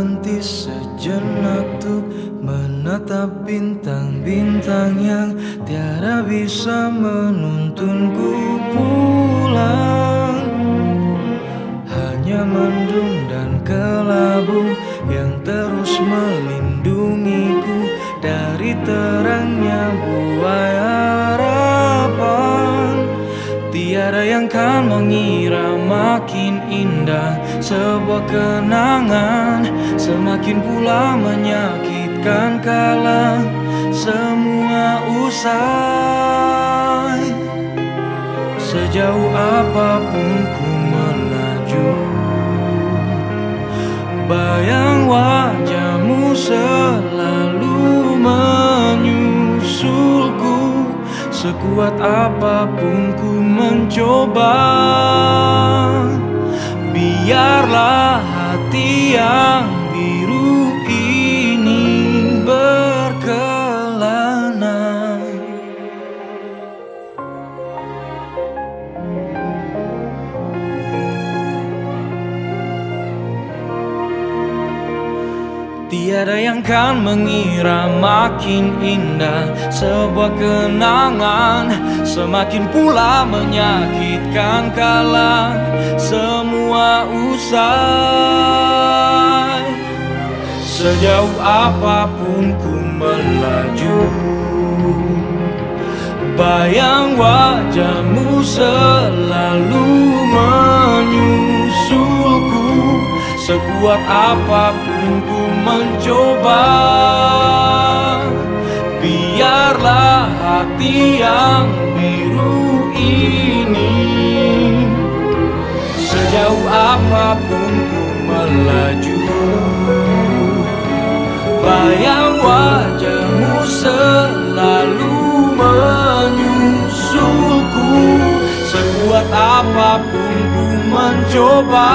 berhenti sejenak tuh Menatap bintang-bintang yang tiada bisa menuntunku pulang. Hanya mendung dan kelabu yang terus melindungiku dari terang. Tiada yang kan mengira makin indah. Sebuah kenangan Semakin pula menyakitkan kala semua usai. Sejauh apa pun ku Sekuat apa pun ku mencoba Biarlah hati yang Tiada yang kan mengira makin indah sebuah kenangan. Semakin pula menyakitkan kala semua usai. Sejauh apa pun ku melaju Bayang wajahmu selalu menyusulku. Sekuat apa pun ku mencoba. Biarlah hati yang biru ini Sejauh apa pun ku melaju. Bayang wajahmu selalu menyusulku. Sekuat apa pun ku mencoba